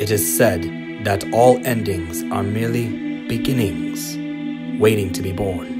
It is said that all endings are merely beginnings, waiting to be born.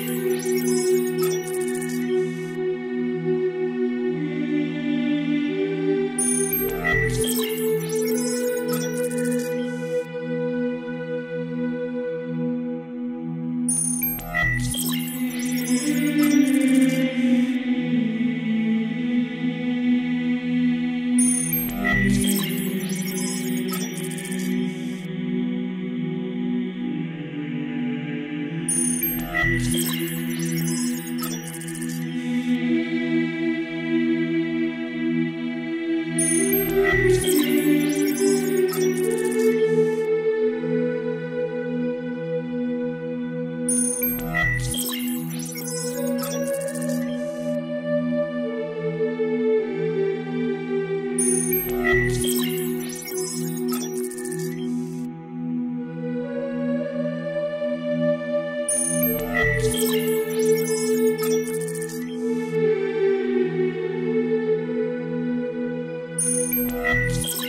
Thank you.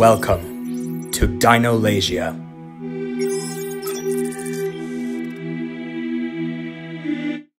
Welcome to Deinolayssia.